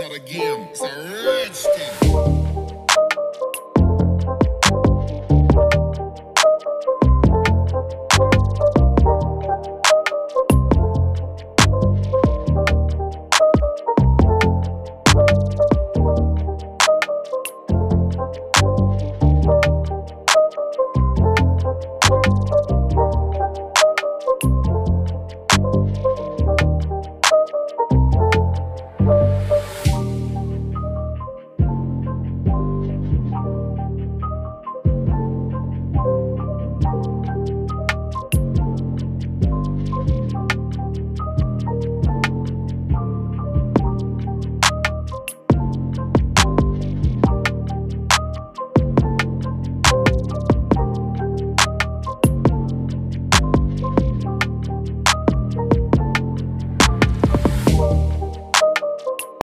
not a game, it's a rich thing.